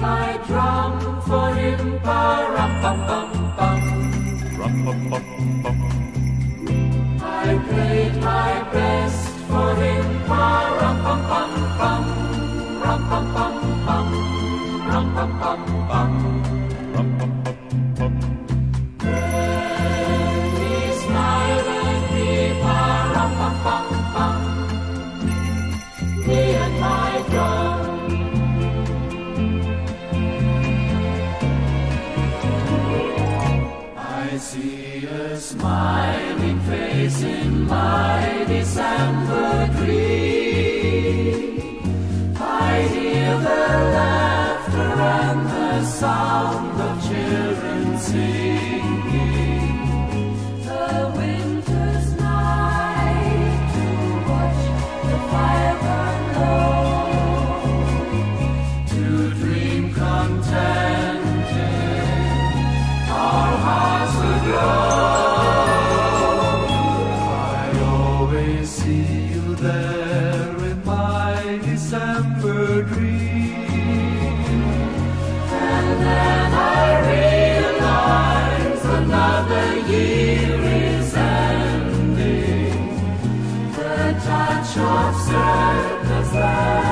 my drum for him, rum bum bum bum. Rum bum bum bum. I played see a smiling face in my December dream. I hear the laughter and the sound of children singing. December dream. And then I realize another year is ending. The touch of that